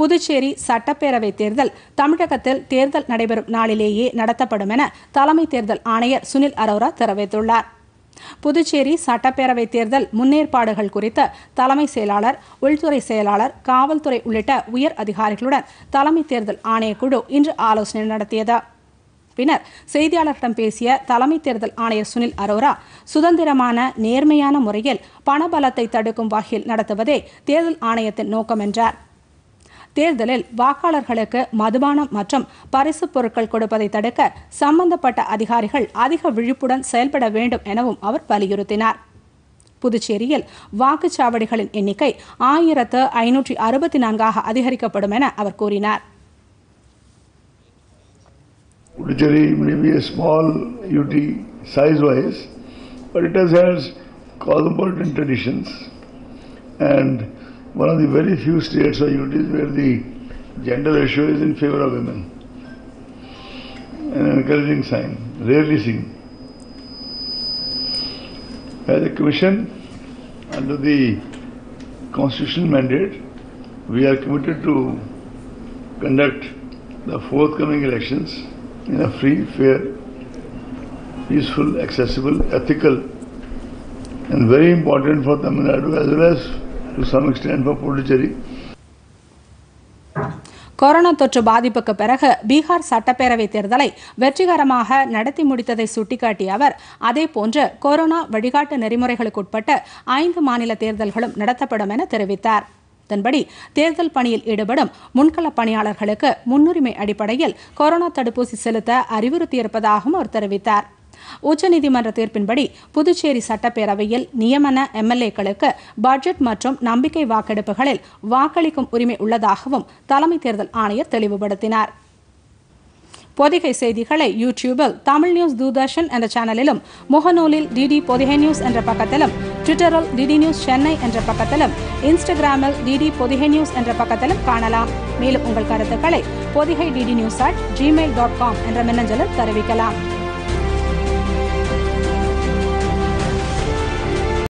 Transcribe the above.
புதுச்சேரி சட்டப்பேரவை தேர்தல் தமிழகத்தில் தேர்தல் நடைபெறும் நாளிலேயே நடத்தப்படும் என தலைமை தேர்தல் ஆணையர் சுனில் அரோரா தெரிவித்துள்ளார். புதுச்சேரி சட்டப்பேரவை தேர்தல் முன்னேற்பாடுகள் குறித்து தலைமை செயலாளர் உள்துறை செயலாளர் காவல்துறை உள்ளிட்ட உயர் அதிகாரிகளுடன் தலைமை தேர்தல் ஆணையக்குழு இன்று ஆலோசனை நடத்தியது. பின்னர் செய்தியாளர்களிடம் பேசிய தலைமை தேர்தல் ஆணையர் சுனில் அரோரா சுதந்திரமான நேர்மையான முறையில் பணபலத்தை தடுக்கும் வகையில் நடத்துவதே தேர்தல் ஆணையத்தின் நோக்கம் என்றார். தேர்தலில் வாக்காளர்களுக்கு மதுபானம் மற்றும் பரிசு பொருட்கள் கொடுப்பதை தடுக்க சம்பந்தப்பட்ட அதிகாரிகள் அதிக விழிப்புடன் செயல்பட வேண்டும் எனவும் அவர் வலியுறுத்தினார். புதுச்சேரியில் வாக்குச்சாவடிகளின் எண்ணிக்கை ஆயிரத்து ஐநூற்றி அறுபத்தி நான்காக அதிகரிக்கப்படும் என அவர் கூறினார். Puducherry may be a small UT size-wise, but it has had cosmopolitan traditions and one of the very few states or UTs where the gender ratio is in favor of women. An encouraging sign, rarely seen. As a commission, under the constitutional mandate, we are committed to conduct the forthcoming elections in a free, fair, peaceful, accessible, ethical, and very important for Tamil Nadu as well as to some extent for Puducherry. Corona தொற்று பாதிப்புக்கு பிறகு பீகார் சட்டப்பேரவை தேர்தலை வெற்றிகரமாக நடத்தி முடித்ததை சுட்டிக்காட்டிய அவர் அதேபோன்று corona வழிகாட்டு நெறிமுறைகளுக்குட்பட்ட ஐந்து மாநில தேர்தல்களும் நடத்தப்படும் என தெரிவித்தார் இதன்படி தேர்தல் பணியில் ஈடுபடும் முன்களப் பணியாளர்களுக்கு முன்னுரிமை அடிப்படையில் கொரோனா தடுப்பூசி செலுத்த அறிவுறுத்தியிருப்பதாகவும் அவர் தெரிவித்தார் உச்சநீதிமன்ற தீர்ப்பின்படி புதுச்சேரி சட்டப்பேரவையில் நியமன எம்எல்ஏக்களுக்கு பட்ஜெட் மற்றும் நம்பிக்கை வாக்கெடுப்புகளில் வாக்களிக்கும் உரிமை உள்ளதாகவும் தலைமை தேர்தல் ஆணையர் தெளிவுபடுத்தினார். பொதிகை செய்திகளை யூடியூபில் தமிழ் நியூஸ் தூர்தர்ஷன் என்ற சேனலிலும் முகநூலில் டிடி பொதிகை நியூஸ் என்ற பக்கத்திலும் ட்விட்டரில் டிடி நியூஸ் சென்னை என்ற பக்கத்திலும் இன்ஸ்டாகிராமில் டிடி பொதிகை நியூஸ் என்ற பக்கத்திலும் காணலாம். மேலும் உங்கள் கருத்துக்களை Podhigai DD news at Gmail dot com என்ற மின்னஞ்சலில் தெரிவிக்கலாம்.